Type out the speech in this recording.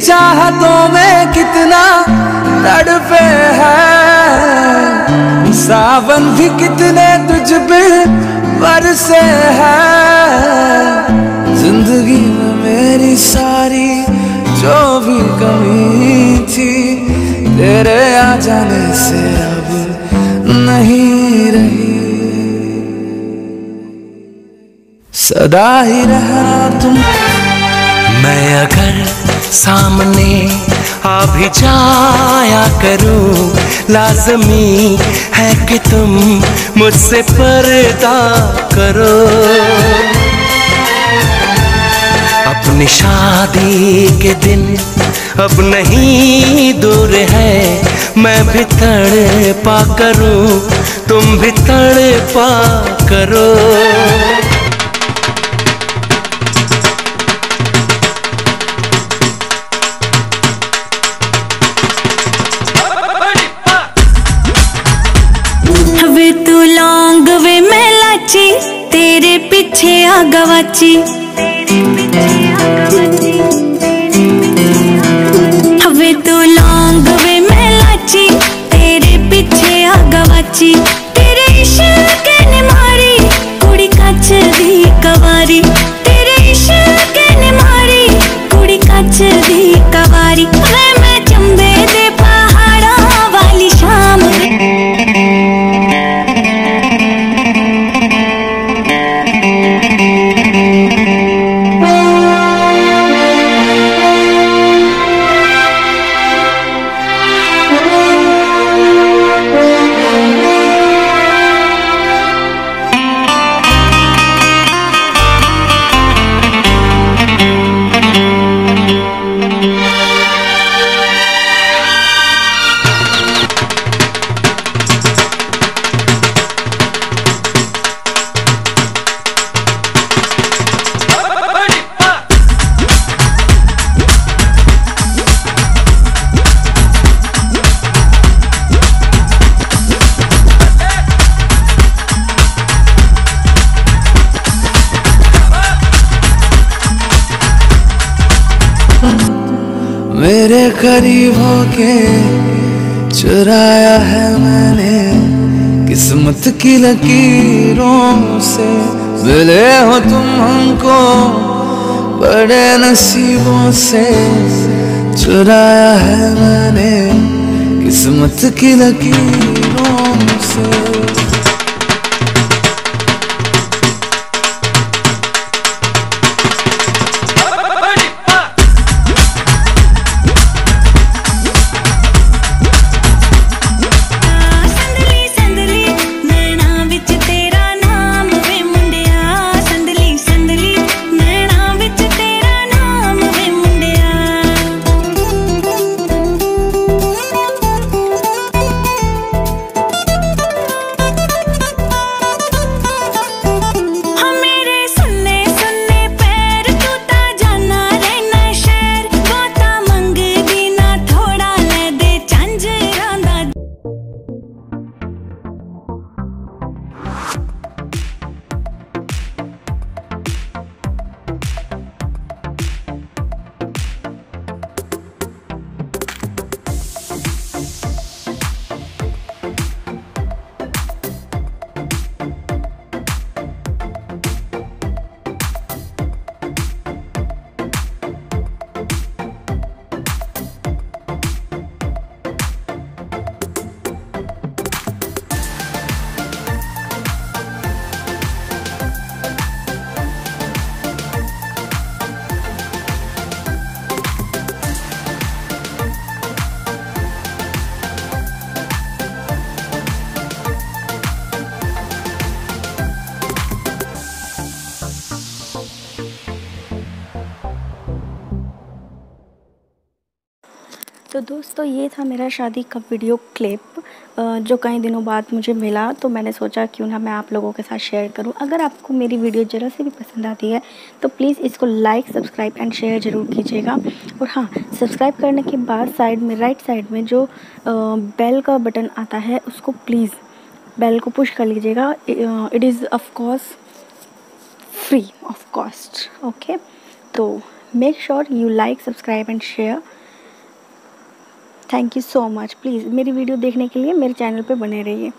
चाहतों में कितना तड़पे है। सावन भी कितने तुझ पे बरसे है। ज़िंदगी में मेरी सारी जो भी कमी थी, तेरे आ जाने से अब नहीं रही। सदा ही रहना तुम। मैं अगर सामने आ भी जाया करूँ। लाजमी है कि तुम मुझसे पर्दा करो। अपनी शादी के दिन अब नहीं दूर है। मैं भी तड़ पा करूँ, तुम भी तड़ पा करो। तेरे पीछे आ गवाची हवे तो लौंग वे मैं लाची तेरे पीछे आ गवाची तेरे इश्क ने मारी कुड़ी कच कवारी। मेरे करीब होके चुराया है मैंने किस्मत की लकीरों से। मिले हो तुम हमको बड़े नसीबों से। चुराया है मैंने किस्मत की लकीरों से। तो दोस्तों, ये था मेरा शादी का वीडियो क्लिप जो कई दिनों बाद मुझे मिला। तो मैंने सोचा, क्यों ना मैं आप लोगों के साथ शेयर करूँ। अगर आपको मेरी वीडियो ज़रा से भी पसंद आती है तो प्लीज़ इसको लाइक सब्सक्राइब एंड शेयर ज़रूर कीजिएगा। और हाँ सब्सक्राइब करने के बाद साइड में राइट साइड में जो बेल का बटन आता है, उसको प्लीज़ बेल को पुश कर लीजिएगा। It is of course free of cost okay तो make sure you like subscribe and share thank you so much please मेरी वीडियो देखने के लिए मेरे चैनल पे बने रहिए।